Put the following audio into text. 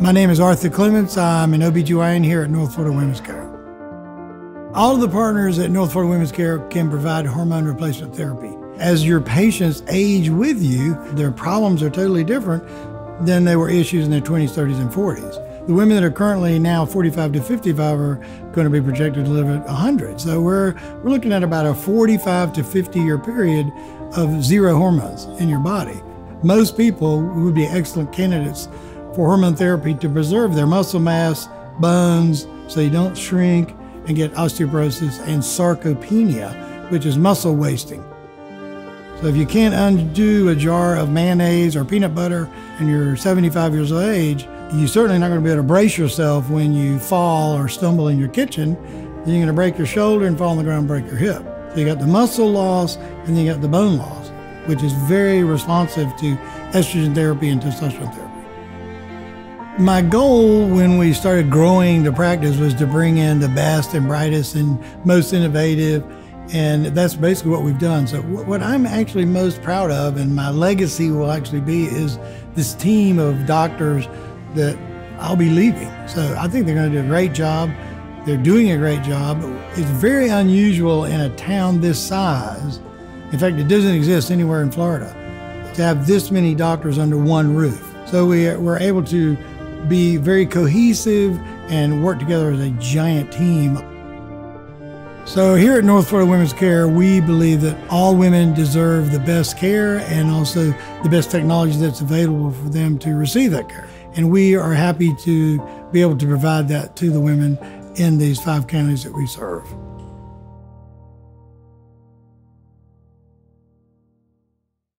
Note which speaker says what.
Speaker 1: My name is Arthur Clements. I'm an OBGYN here at North Florida Women's Care. All of the partners at North Florida Women's Care can provide hormone replacement therapy. As your patients age with you, their problems are totally different than they were issues in their 20s, 30s, and 40s. The women that are currently now 45 to 55 are going to be projected to live at 100. So we're, we're looking at about a 45 to 50 year period of zero hormones in your body. Most people would be excellent candidates for hormone therapy to preserve their muscle mass, bones, so they don't shrink and get osteoporosis and sarcopenia, which is muscle wasting. So if you can't undo a jar of mayonnaise or peanut butter and you're 75 years of age, you're certainly not going to be able to brace yourself when you fall or stumble in your kitchen. Then you're going to break your shoulder and fall on the ground and break your hip. So you got the muscle loss and you got the bone loss, which is very responsive to estrogen therapy and testosterone therapy. My goal when we started growing the practice was to bring in the best and brightest and most innovative, and that's basically what we've done. So, what I'm actually most proud of, and my legacy will actually be, is this team of doctors that I'll be leaving. So, I think they're going to do a great job. They're doing a great job. It's very unusual in a town this size. In fact, it doesn't exist anywhere in Florida to have this many doctors under one roof. So we, we're able to be very cohesive and work together as a giant team. So, here at North Florida Women's Care, we believe that all women deserve the best care and also the best technology that's available for them to receive that care. And we are happy to be able to provide that to the women in these five counties that we serve.